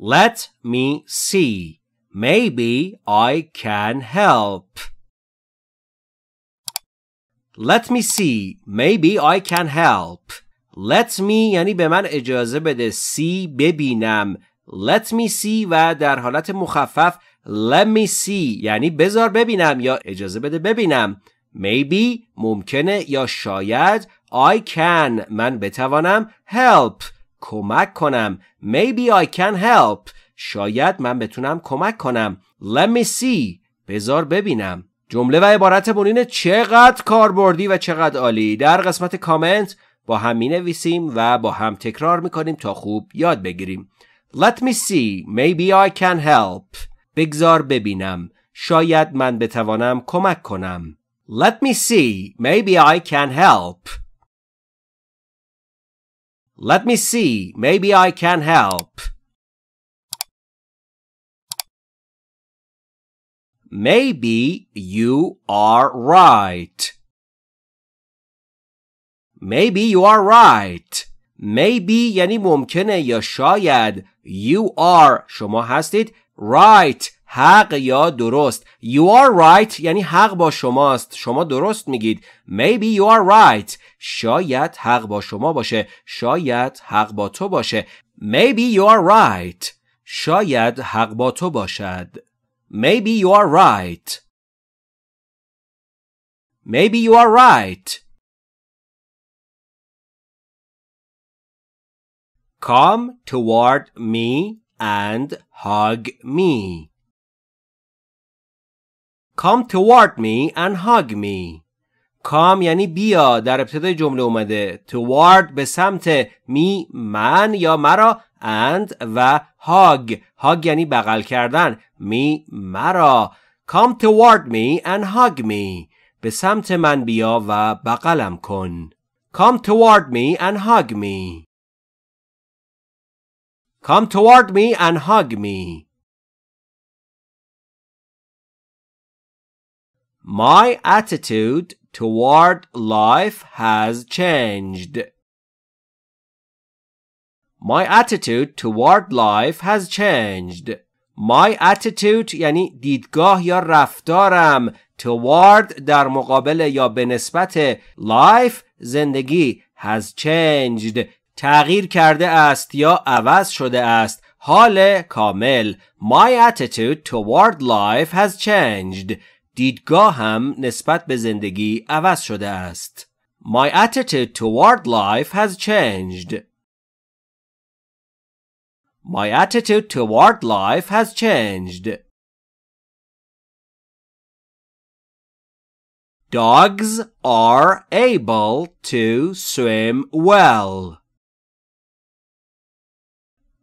Let me see. Maybe I can help. Let me see. Maybe I can help. Let me یعنی به من اجازه بده see ببینم. Let me see و در حالت مخفف let me see یعنی بذار ببینم یا اجازه بده ببینم. Maybe ممکنه یا شاید I can من بتوانم help کمک کنم. Maybe I can help. شاید من بتونم کمک کنم. Let me see. بذار ببینم. جمله و عبارت بونین چقدر کاربردی و چقدر عالی. در قسمت کامنت با هم می نویسیم و با هم تکرار می کنیم تا خوب یاد بگیریم. Let me see. Maybe I can help. بگذار ببینم. شاید من بتوانم کمک کنم. Let me see. Maybe I can help. Let me see. Maybe I can help. Maybe you are right. Maybe you are right. Maybe یعنی ممکنه یا شاید You are شما هستید right حق یا درست You are right یعنی حق با شماست شما درست میگید Maybe you are right شاید حق با شما باشه شاید حق با تو باشه Maybe you are right شاید حق با تو باشد Maybe you are right Maybe you are right Come toward me and hug me Come toward me and hug me. Come یعنی بیا در ابتدای جمله اومده toward به سمت می من یا مرا and و hug hug یعنی بغل کردن می مرا come toward me and hug me به سمت من بیا و بغلم کن come toward me and hug me come toward me and hug me My attitude toward life has changed. My attitude toward life has changed. My attitude یعنی دیدگاه یا رفتارم toward در مقابل یا به نسبت life زندگی has changed تغییر کرده است یا عوض شده است حال کامل My attitude toward life has changed دیدگاه هم نسبت به زندگی عوض شده است. My attitude toward life has changed. My attitude toward life has changed. Dogs are able to swim well.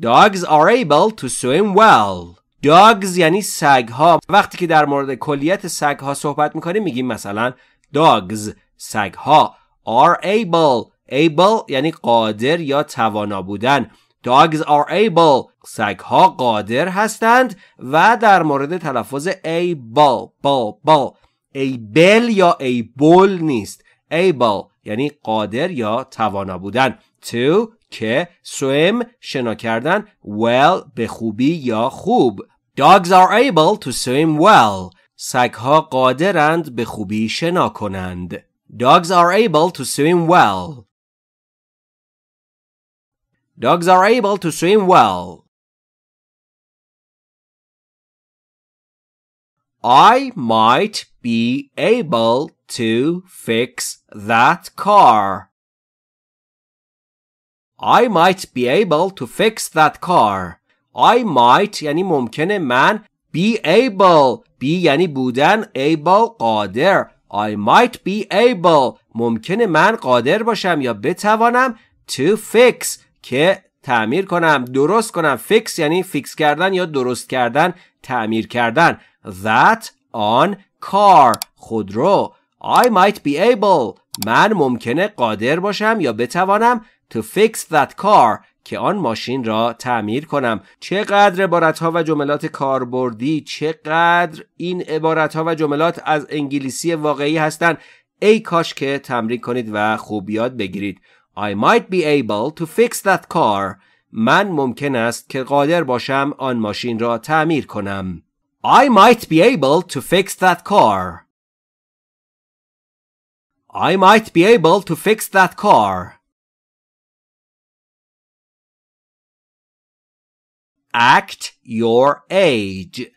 Dogs are able to swim well. Dogs یعنی سگ ها وقتی که در مورد کلیت سگ ها صحبت می‌کنیم میگیم مثلا dogs سگ ها are able. able یعنی قادر یا توانا بودن. dogs are able. سگ ها قادر هستند و در مورد تلفظ able ball ball able یا able نیست. able یعنی قادر یا توانا بودن. to که swim شنا کردن. well به خوبی یا خوب. Dogs are able to swim well. سگها قادرند به خوبی شنا کنند. Dogs are able to swim well. Dogs are able to swim well. I might be able to fix that car. I might be able to fix that car. I might یعنی ممکنه من be able be یعنی بودن able قادر. I might be able ممکنه من قادر باشم یا بتوانم to fix که تعمیر کنم درست کنم. Fix یعنی فیکس کردن یا درست کردن تعمیر کردن. That on car خودرو I might be able. من ممکنه قادر باشم یا بتوانم to fix that car. که آن ماشین را تعمیر کنم چقدر عبارت ها و جملات کاربردی چقدر این عبارت ها و جملات از انگلیسی واقعی هستند ای کاش که تمرین کنید و خوب یاد بگیرید I might be able to fix that car من ممکن است که قادر باشم آن ماشین را تعمیر کنم. I might be able to fix that car. I might be able to fix that car. Act your age.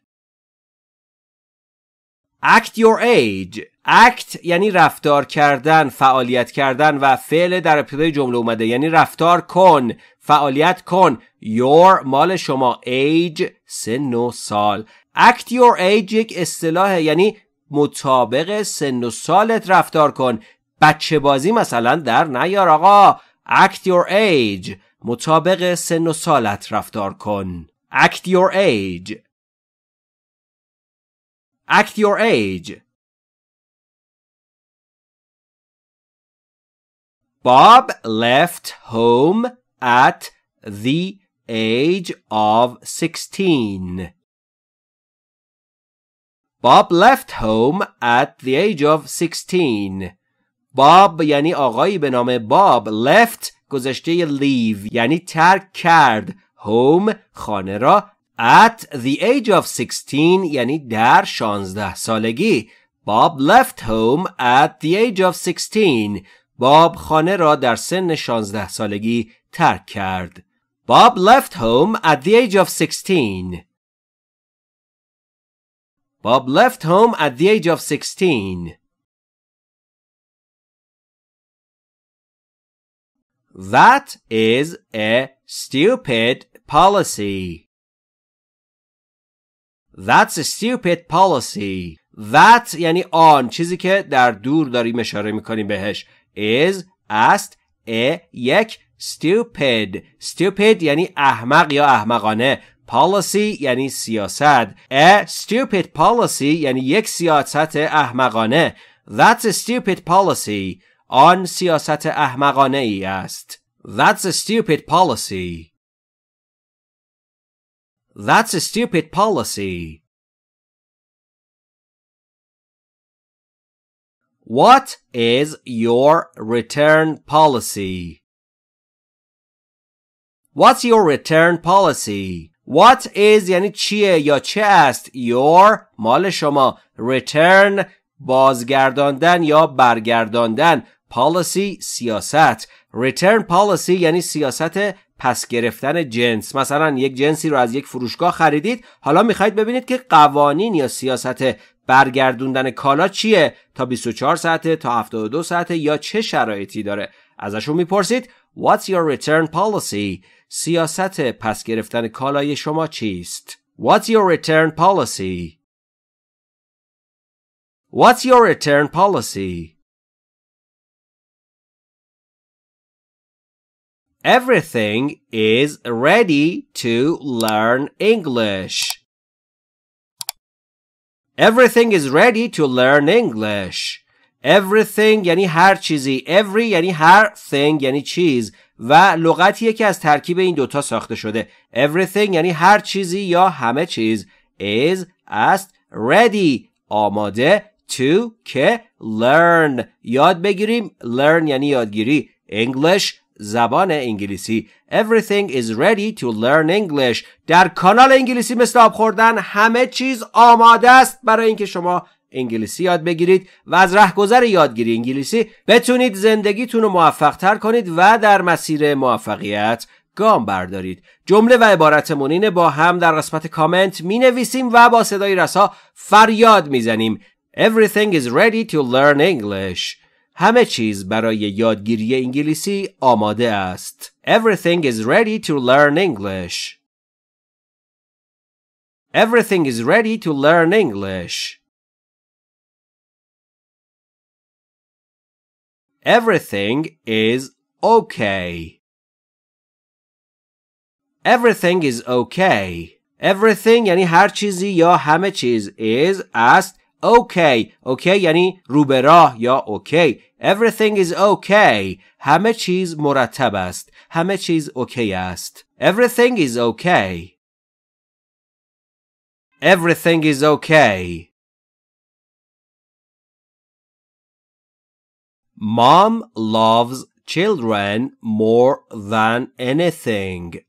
Act your age. Act یعنی رفتار کردن، فعالیت کردن و فعل در ابتدای جمله اومده یعنی رفتار کن، فعالیت کن. Your مال شما age سن و سال. Act your age یک اصطلاح یعنی مطابق سن و سالت رفتار کن بچه بازی مثلا در نیار آقا act your age مطابق سن و سالت رفتار کن act your age act your age Bob left home at the age of 16. Bob left home at the age of 16. باب یعنی آقایی به نام باب left گذشته leave یعنی ترک کرد home خانه را at the age of 16 یعنی در 16 سالگی باب left home at the age of 16 باب خانه را در سن 16 سالگی ترک کرد Bob left home at the age of 16 Bob left home at the age of 16. That is a stupid policy. That's a stupid policy. That یعنی آن چیزی که در دور داریم اشاره می‌کنیم بهش is است a یک stupid stupid یعنی احمق یا احمقانه policy یعنی سیاست a stupid policy یعنی یک سیاست احمقانه that's a stupid policy آن سیاست احمقانه ای است that's a stupid policy that's a stupid policy What is your return policy? What's your return policy? What is یعنی چیه یا چه است your مال شما return بازگرداندن یا برگرداندن policy سیاست return policy یعنی سیاست پس گرفتن جنس مثلا یک جنسی رو از یک فروشگاه خریدید حالا می‌خواید ببینید که قوانین یا سیاست برگردوندن کالا چیه تا 24 ساعته تا 72 ساعته یا چه شرایطی داره ازشون می‌پرسید What's your return policy سیاست پس گرفتن کالای شما چیست؟ What's your return policy? What's your return policy? Everything is ready to learn English. Everything is ready to learn English. Everything یعنی هر چیزی. Every یعنی هر thing یعنی چیز. و لغتیه که از ترکیب این دوتا ساخته شده everything یعنی هر چیزی یا همه چیز is است ready آماده to که learn یاد بگیریم learn یعنی یادگیری English زبان انگلیسی. Everything is ready to learn English. در کانال انگلیسی مثل آب خوردن همه چیز آماده است برای اینکه شما انگلیسی یاد بگیرید و از رهگذر یادگیری انگلیسی بتونید زندگیتون رو موفق تر کنید و در مسیر موفقیت گام بردارید. جمله و عبارتمون اینه با هم در قسمت کامنت می نویسیم و با صدای رسا فریاد می زنیم Everything is ready to learn English. همه چیز برای یادگیری انگلیسی آماده است Everything is ready to learn English Everything is ready to learn English Everything is okay. Everything is okay. Everything یعنی هر چیزی یا همه چیز is است okay. okay یعنی روبراه یا okay. Everything is okay. همه چیز مرتب است. همه چیز اوکی است. Everything is okay. Everything is okay. Mom loves children more than anything.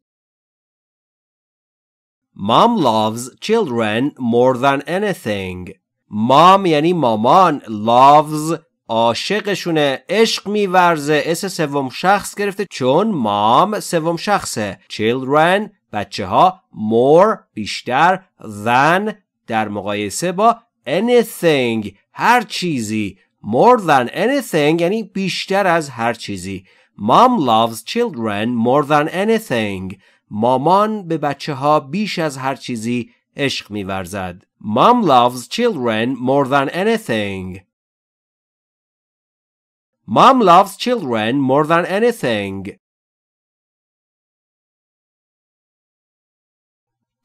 Mom loves children more than anything. Mom یعنی مامان loves عاشقشونه. عشق میورزه. اس سوم شخص گرفته چون مام سوم شخصه. Children بچه ها more بیشتر than در مقایسه با anything هر چیزی. More than anything یعنی بیشتر از هر چیزی. Mom loves children more than anything. مامان به بچه ها بیش از هر چیزی عشق میورزد. Mom loves children more than anything Mom loves children more than anything.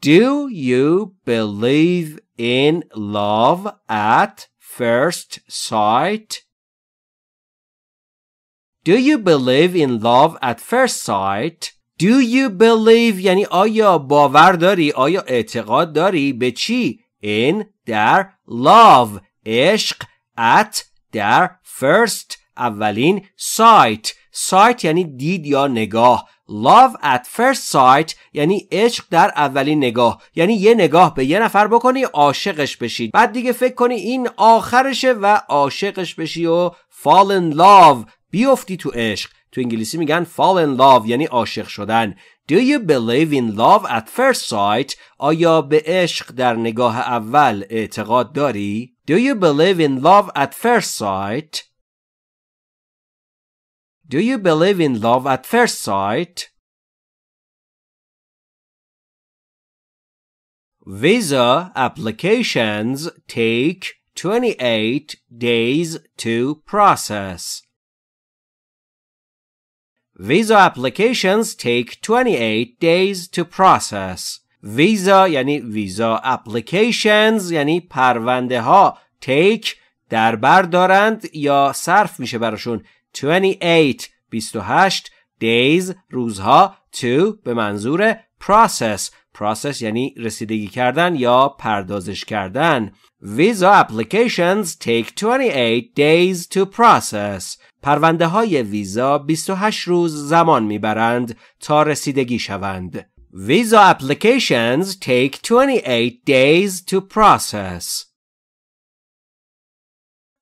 Do you believe in love at first sight? Do you believe in love at first sight? Do you believe یعنی آیا باور داری آیا اعتقاد داری به چی In در love عشق at در first اولین sight. Sight یعنی دید یا نگاه. Love at first sight یعنی عشق در اولین نگاه. یعنی یه نگاه به یه نفر بکنی عاشقش بشید بعد دیگه فکر کنی این آخرشه و عاشقش بشی و fall in love. بیفتی تو عشق. تو انگلیسی میگن fall in love یعنی عاشق شدن. Do you believe in love at first sight? آیا به عشق در نگاه اول اعتقاد داری؟ Do you believe in love at first sight? Do you believe in love at first sight? Visa applications take 28 days to process. Visa applications take 28 days to process. Visa یعنی visa applications یعنی پرونده ها take در بر دارند یا صرف میشه براشون 28 28 days روزها to به منظور process process یعنی رسیدگی کردن یا پردازش کردن Visa applications take 28 days to process پرونده های ویزا 28 روز زمان می‌برند تا رسیدگی شوند Visa applications take 28 days to process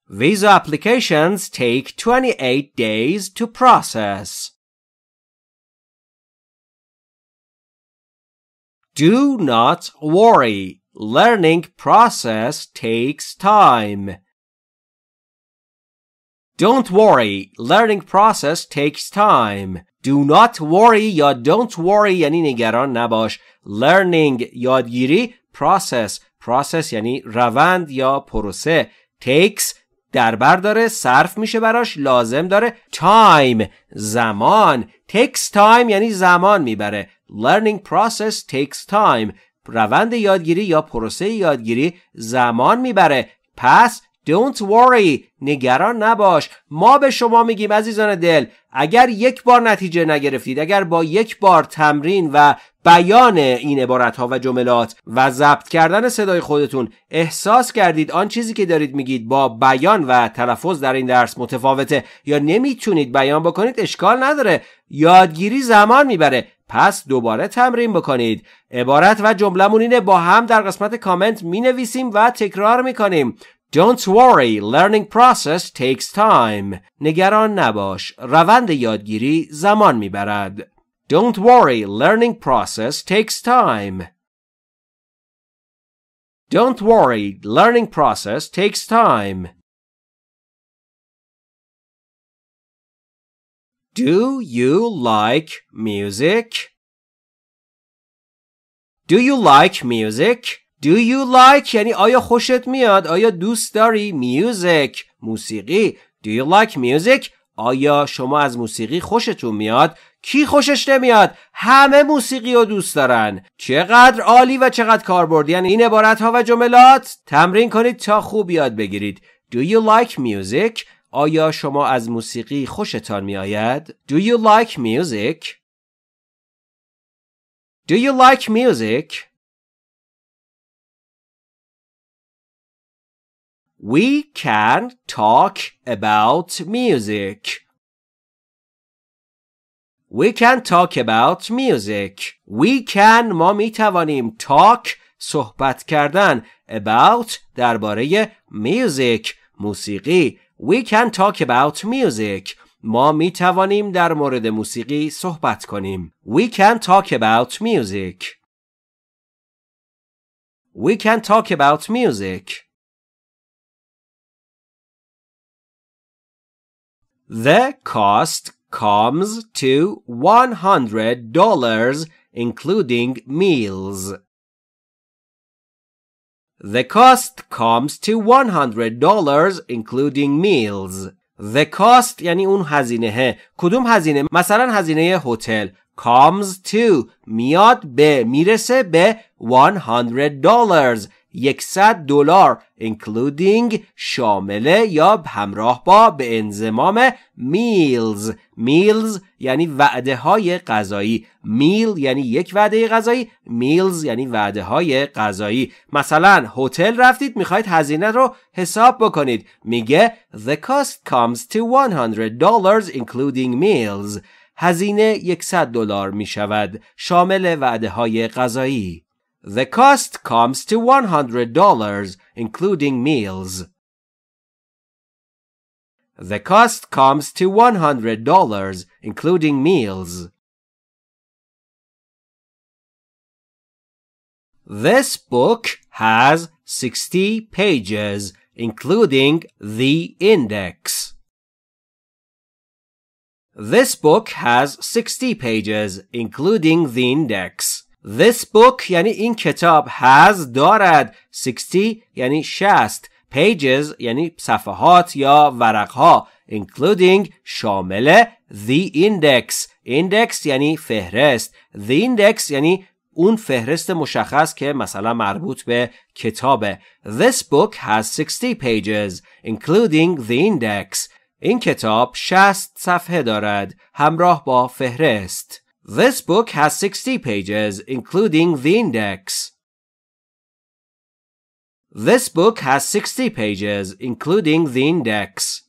Visa applications take 28 days to process. Do not worry. Learning process takes time. Don't worry. Learning process takes time. Do not worry یا don't worry یعنی نگران نباش. Learning یادگیری process process یعنی روند یا پروسه takes در بر داره صرف میشه براش لازم داره time زمان takes time یعنی زمان می‌بره learning process takes time روند یادگیری یا پروسه یادگیری زمان می‌بره پس Don't worry نگران نباش. ما به شما میگیم عزیزان دل اگر یک بار نتیجه نگرفتید اگر با یک بار تمرین و بیان این عبارت ها و جملات و ضبط کردن صدای خودتون احساس کردید آن چیزی که دارید میگید با بیان و تلفظ در این درس متفاوته یا نمی‌تونید بیان بکنید اشکال نداره. یادگیری زمان می‌بره. پس دوباره تمرین بکنید. عبارت و جملمون اینه با هم در قسمت کامنت می نویسیم و تکرار می کنیم Don't worry, learning process takes time. نگران نباش. روند یادگیری زمان میبرد. Don't worry, learning process takes time. Don't worry, learning process takes time. Do you like music? Do you like music? Do you like یعنی آیا خوشت میاد؟ آیا دوست داری؟ Music موسیقی Do you like music؟ آیا شما از موسیقی خوشتون میاد؟ کی خوشش نمیاد؟ همه موسیقی رو دوست دارن چقدر عالی و چقدر کاربردی یعنی این عبارت ها و جملات تمرین کنید تا خوب یاد بگیرید Do you like music؟ آیا شما از موسیقی خوشتان میآید؟ Do you like music؟ Do you like music؟ We can talk about music. We can talk about music. We can ما می توانیم talk صحبت کردن about درباره music موسیقی We can talk about music ما می توانیم در مورد موسیقی صحبت کنیم We can talk about music We can talk about music The cost comes to $100 including meals. The cost comes to $100 including meals. The cost یعنی اون هزینه کدوم هزینه مثلا هزینه هتل comes to میاد به میرسه به 100 dollars 100 دلار including شامله یا همراه با به انضمام meals. Meals یعنی وعده های غذایی. میل یعنی یک وعده غذایی. Meals یعنی وعده های غذایی. مثلا هتل رفتید می‌خواید هزینه رو حساب بکنید. میگه the cost comes to 100 dollars including meals. هزینه 100 دلار می شود شامل وعده های غذایی. The cost comes to $100 including meals. The cost comes to $100 including meals. This book has 60 pages including the index. This book has 60 pages including the index. This book یعنی این کتاب has دارد. 60 یعنی 60 pages یعنی صفحات یا ورقها including شامل the index. index یعنی فهرست. the index یعنی اون فهرست مشخص که مثلا مربوط به کتابه. This book has 60 pages including the index. این کتاب 60 صفحه دارد. همراه با فهرست. This book has 60 pages, including the index. This book has 60 pages, including the index.